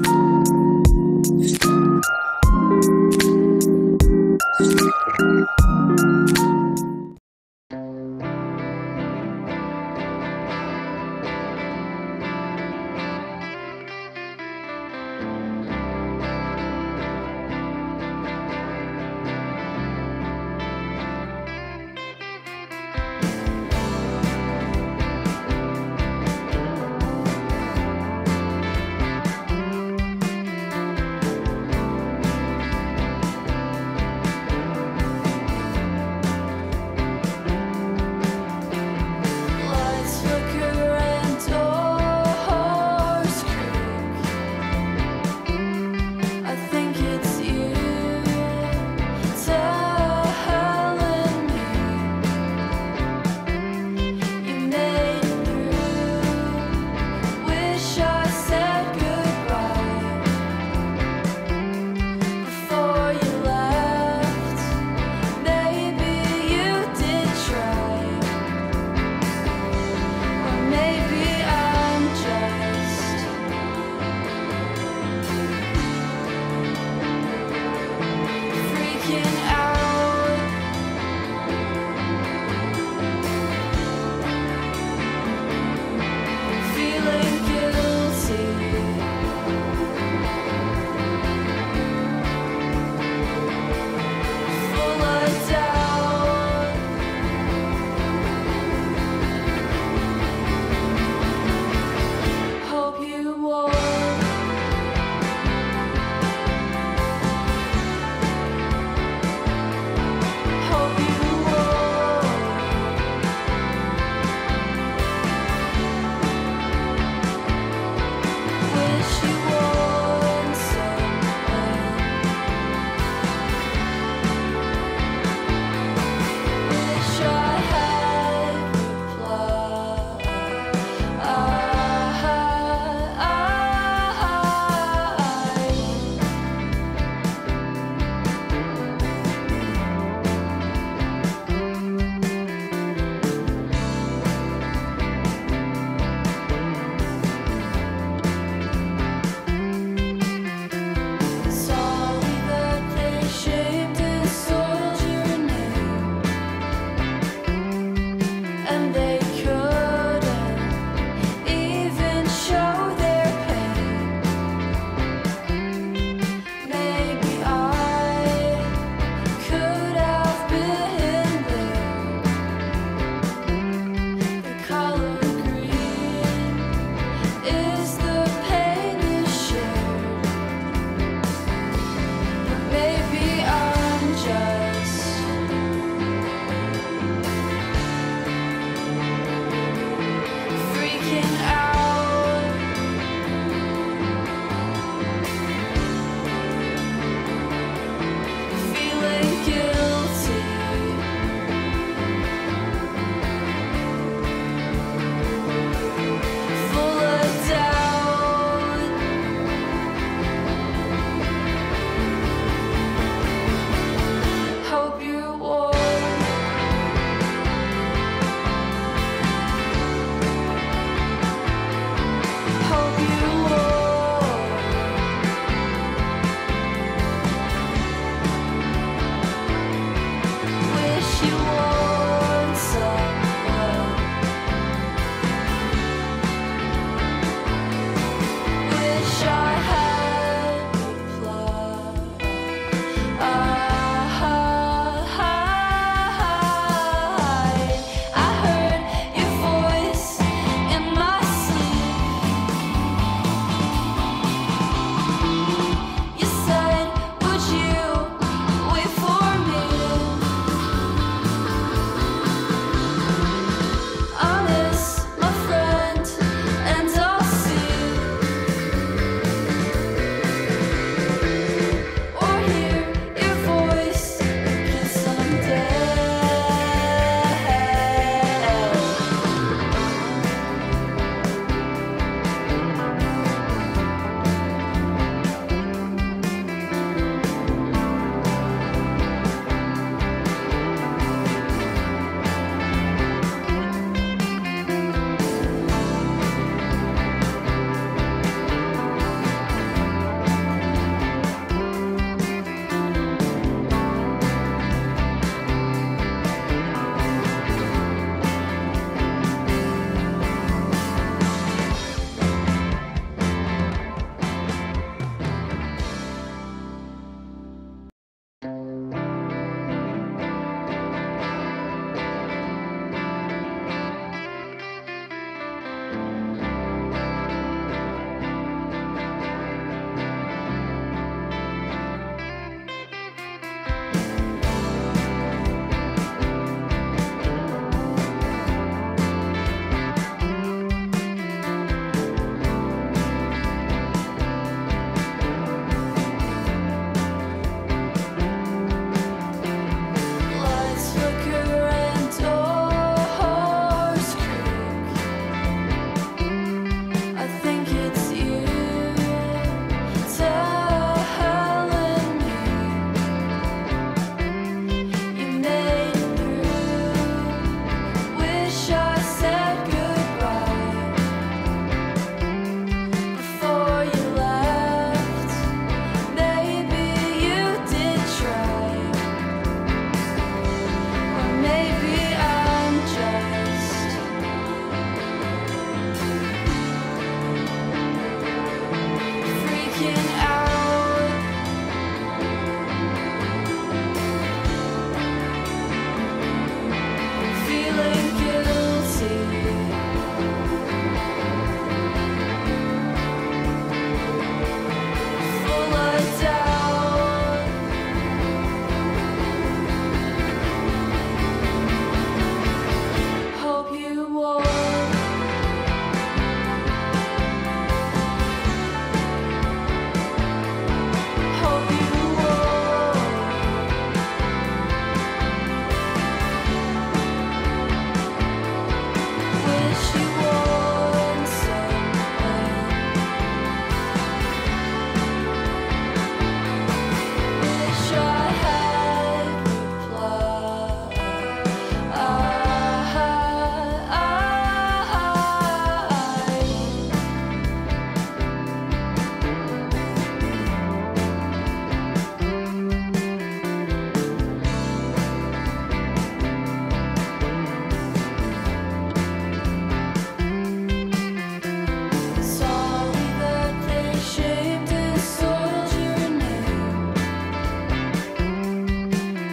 you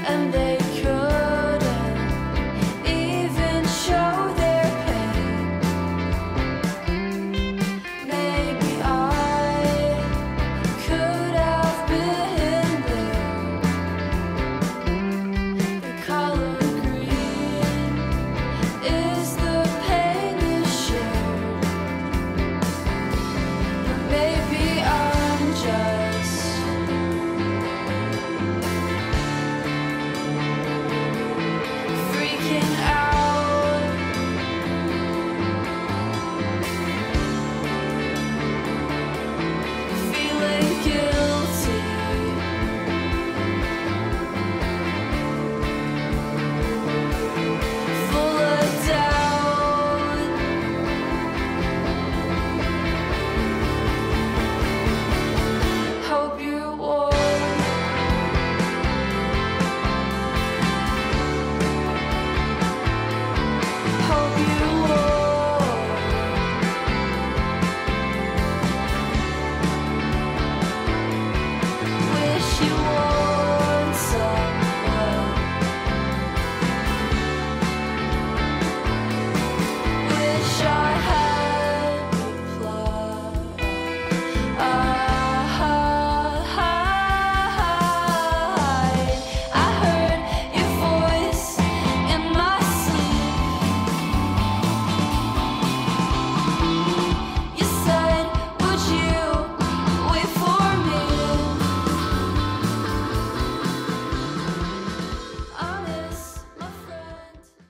and then